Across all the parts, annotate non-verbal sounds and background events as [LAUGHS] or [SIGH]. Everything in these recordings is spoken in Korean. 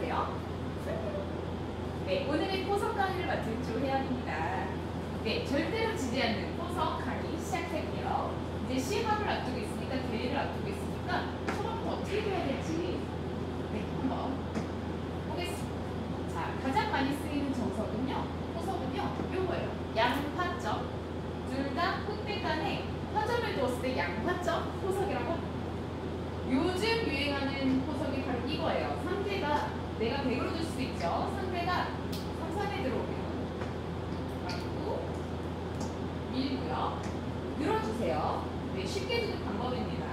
안녕하세요. 네, 오늘의 포석 강의를 맡은 조혜연입니다. 네, 절대로 지지 않는 포석 강의 시작할게요. 이제 시험을 앞두고 있으니까 대회를 앞두고 있으니까 초반부터 어떻게 해야 될지 네, 한번 보겠습니다. 자, 가장 많이 쓰이는 정석은요, 포석은요, 요거예요. 양파점. 둘 다 흑백 간에 화점을 두었을 때 양파점 포석이라고 합니다. 요즘 유행하는 포석이 바로 이거예요. 상대가 내가 100으로 줄 수 있죠. 상대가 3, 3에 들어오면 맞고 밀고요. 늘어주세요. 네, 쉽게 주는 방법입니다.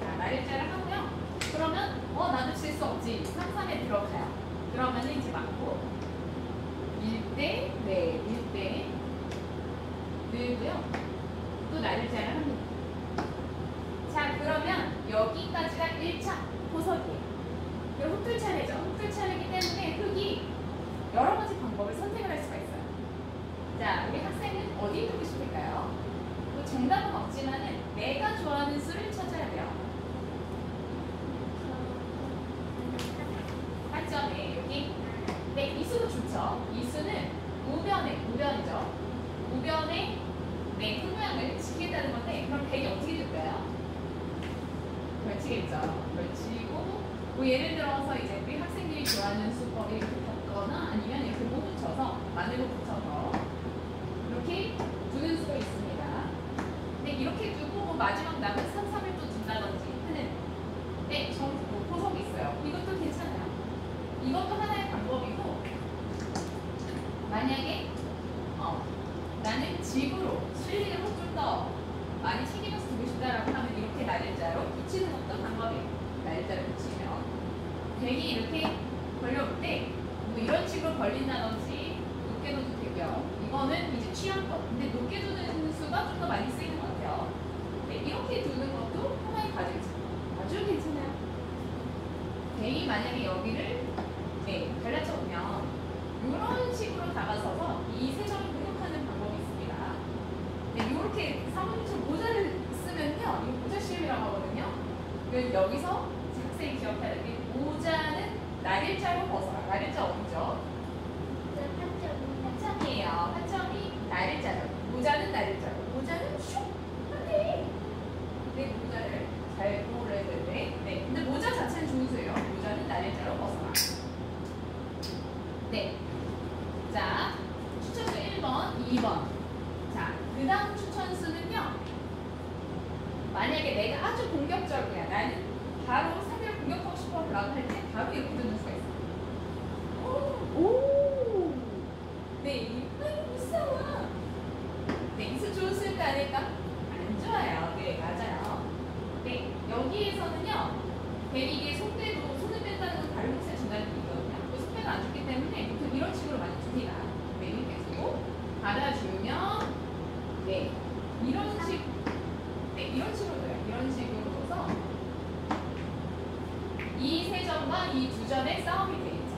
자, 날짜를 하고요. 그러면 어 나도 칠 수 없지. 3, 3에 들어가요. 그러면은 이제 맞고 밀대, 네, 밀대 늘고요. 또 날짜를 합니다. 자, 그러면 여기까지가 1차 포석이에요. 그럼 흑tul 차례죠. 흑tul 차례이기 때문에 흑이 여러 가지 방법을 선택을 할 수가 있어요. 자, 우리 학생은 어디 두고 싶을까요? 뭐 정답은 없지만은 내가 좋아하는 수를 찾아야 돼요. 8점에 여기 네, 이 수도 좋죠. 이 수는 우변에, 우변이죠. 우변에 네, 큰 모양을 지키겠다는 건데 그럼 100이 어떻게 될까요? 걸치겠죠. 걸치고 뭐 예를 들어서 이제 우리 학생들이 좋아하는 수법이 이렇게 덮거나 아니면 이렇게 못 붙여서 마늘로 붙여서 이렇게 두는 수가 있습니다. 근데 이렇게 두고 뭐 마지막 남은 3, 3을 또 둔다든지 하는 네, 정, 뭐 포석이 있어요. 이것도 괜찮아요. 이것도 하나의 방법이고 만약에 어, 나는 집으로 실리를 좀 더 많이 챙기면서 두고 싶다라고 하면 이렇게 날짜로 붙이는 것도 방법이에요. 날짜를 붙이면 괜히 이렇게 걸려올 때 뭐 이런 식으로 벌린다든지 높게 둬도 되고요. 이거는 이제 취향법. 근데 높게 두는 수가 좀 더 많이 쓰이는 것 같아요. 네, 이렇게 두는 것도 하나의 과정이죠. 아주 괜찮아요. 괜히 만약에 여기를 네, 갈라쳐 보면 이런 식으로 다가서서 이세 점을 공격하는 방법이 있습니다. 네, 이렇게 사모님처럼 모자를 쓰면요, 이거 모자 시험이라고 하거든요. 그 여기서 학생이 될게 모자는 날일자로 벗어라. 날일자 어디죠? 한점이에요. 한점이 날일자로. 모자는 날일자로. 모자는 슉! 한대! 네, 모자를 잘 보호를 해야 되는데. 네, 근데 모자 자체는 좋은 수예요. 모자는 날일자로 벗어라. 네. 자, 추천수 1번, 2번. 자, 그 다음 추천수는요. 만약에 내가 아주 공격적이야. 나는 바로 상대를 공격하고 싶어 라고 할 때 바로 이렇게 두는 수가 있어. 오! 오! 네, 이거 무서워. 네, 이수 좋은 수일까 아닐까? 안 좋아요. 네, 맞아요. 네, 여기에서는요. 괜히 이게 손대도 손을 뺀다는 건 다른 곳에 준다는 얘기거든요. 그 손대가 안 좋기 때문에 보통 이런 식으로 많이 줍니다. 네, 이렇게 주고 받아주면 네, 이런 식, 네, 이런 식으로 둬요. 이런 식으로 둬서 이 세 점과 이 두 점의 싸움이 되겠죠.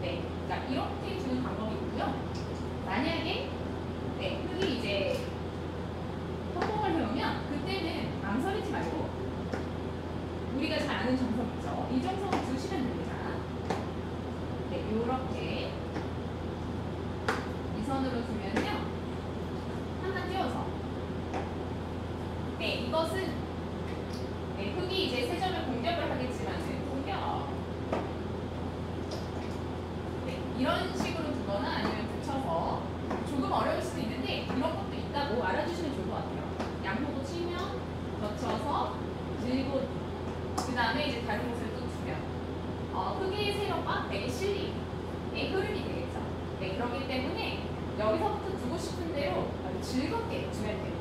네, 그러니까 이렇게 두는 방법이 있고요. 만약에 네, 흙이 이제 성공을 해오면 그때는 망설이지 말고 우리가 잘 아는 정석 있죠. 이 정석을 두시면 됩니다. 네, 요렇게 이 선으로 두면요. 하나 띄워서 네, 이것은 네, 흙이 이제 세 점을 공격을 하겠지만은 공격 네, 이런 식으로 두거나 아니면 붙여서 조금 어려울 수도 있는데 이런 것도 알아주시면 좋을 것 같아요. 양호도 치면 젖혀서 들고 그 다음에 이제 다른 곳을 또 두면 어, 흙의 세력과 백의 실리의 흐름이 되겠죠. 네, 그렇기 때문에 여기서부터 두고 싶은 대로 즐겁게 두면 돼요.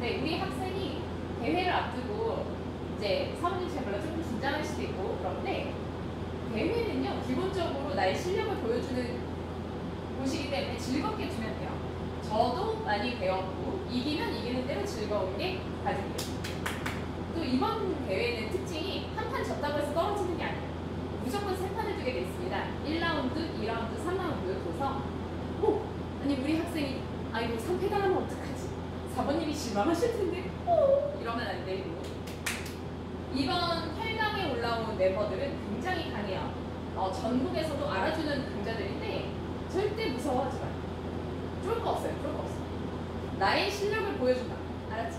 네, 우리 학생이 대회를 앞두고 이제 사모님 잘 몰라 조금 긴장할 수도 있고 그런데 대회는요 기본적으로 나의 실력을 보여주는 곳이기 때문에 즐겁게 두면 돼요. 저도 많이 배웠고 이기면 이기는 대로 즐거운 게 과정이에요. 또 이번 대회는 특징이 한 판 졌다고 해서 떨어지는 게 아니에요. 무조건 세 판을 두게 돼 있습니다. 1라운드, 2라운드, 3라운드 둬서 오! 아니 우리 학생이 아 이거 3패 당하면 어떡하지? 4번님이 실망하실 텐데 오! 이러면 안 되고 이번 8강에 올라온 멤버들은 굉장히 강해요. 어, 전국에서도 알아주는 강자들인데 절대 무서워하지 마. 쫄거 없어요. 쫄거 없어. 나의 실력을 보여준다. 알았지?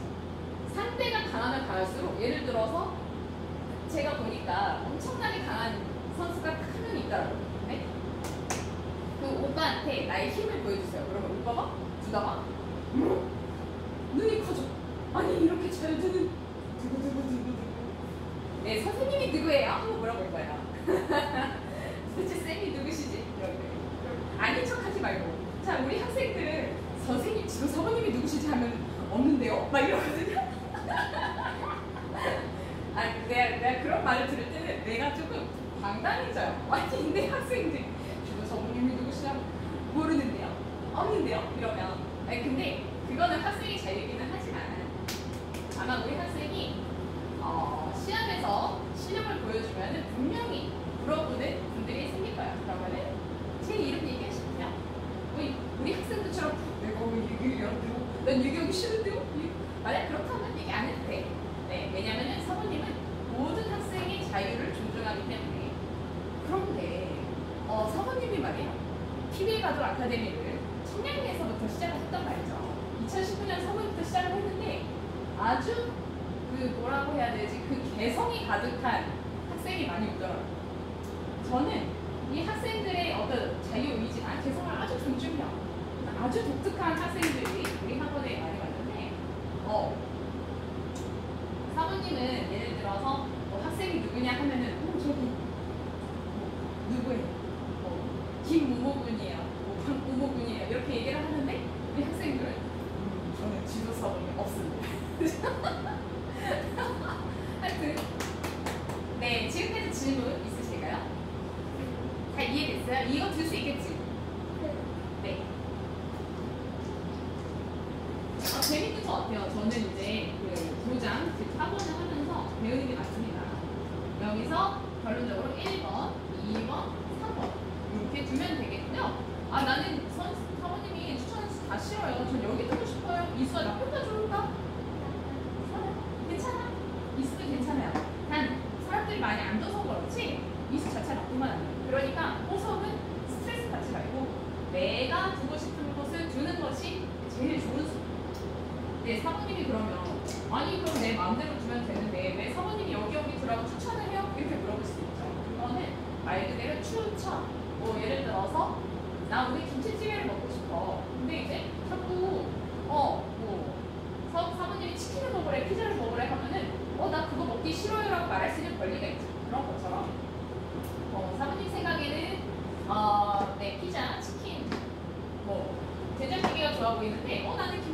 상대가 강하면 강할수록 예를 들어서 제가 보니까 엄청나게 강한 선수가 한 명 있더라고요. 네? 그 오빠한테 나의 힘을 보여주세요. 그러면 오빠가 두다가 음, 눈이 커져. 아니 이렇게 잘 드는 두구두구두구두구. 네 선생님이 누구예요? 하고 물어볼 거예요. [LAUGHS] 도대체 쌤이 누구시지? 이렇게. 아닌 척하지 말고. 자 우리 학생들은 선생님 지도 사모님이 누구시지 하면 없는데요? 막 이러거든요. [LAUGHS] 아 내가, 내가 그런 말을 들을 때는 내가 조금 당당해져요. 아니 내 학생들 지도 사모님이 누구시냐 모르는데요? 없는데요? 이러면 아니 근데 그거는 학생이 자유이기는 하지만 아마 우리 학생이 어, 시합에서 실력을 보여주면 분명히 물어보는 분들이 생길 거야. 그러면은 제 이름 얘기하시면 우리, 우리 학생들처럼 내가 왜 유교 안 되고 난 유교하기 싫은데요? 이- 만약 그렇다면 얘기 안 해도 돼. 네, 왜냐면은 사모님은 모든 학생의 자유를 존중하기 때문에 그런데 어, 사모님이 말이야 PBA 바둑 아카데미를 청량리에서부터 시작을 했단 말이죠. 2019년 3월부터 시작을 했는데 아주 그 뭐라고 해야 되지 그 개성이 가득한 학생이 많이 오더라고요. 저는 이 학생들의 어떤 자유의지나 개성을 아주 존중해요. 아주 독특한 학생들이 우리 학원에 많이 왔는데 어 사모님은 예를 들어서 뭐 학생이 누구냐 하면은 어 저기 뭐 누구예요? 뭐 김모모군이에요. 뭐 박모모군이에요. 이렇게 얘기를 하는데 우리 학생들은 음, 저는 지도 사모님 없습니다. 하여튼 네 지금까지 질문 있으실까요? 다 이해됐어요? 이거 들 수 있겠지? 네. 아, 재밌는 것 같아요. 저는 이제 그 도장 즉 학원을 하면서 배우는 게 많습니다. 여기서 결론적으로 1번, 2번, 3번 이렇게 두면 되겠고요. 아 나는 선 사모님이 추천해서 다 싫어요. 전 여기 두고 싶어요. 이수가 나쁜가 좋을까? 괜찮아. 이수도 괜찮아요. 단 사람들이 많이 안 둬서 그렇지 이수 자체 나쁘면 안 돼요. 그러니까 호석은 스트레스 받지 말고 내가 두고 싶은 곳을 두는 것이 제일 좋은 수. 네, 사모님이 그러면 아니 그럼 내 마음대로 두면 되는데 왜 사모님이 여기 여기 두라고 추천을 해요? 이렇게 물어볼 수 있죠. 그거는 말 그대로 추천. 뭐 예를 들어서 나 오늘 김치찌개를 먹고 싶어. 근데 이제 자꾸 어뭐 사모님이 치킨을 먹으래, 피자를 먹으래 하면은 어 나 그거 먹기 싫어요라고 말할 수 있는 권리가 있죠. 그런 것처럼 어, 사모님 생각에는 어, 네 피자, 치킨, 뭐 된장찌개가 좋